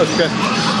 Okay.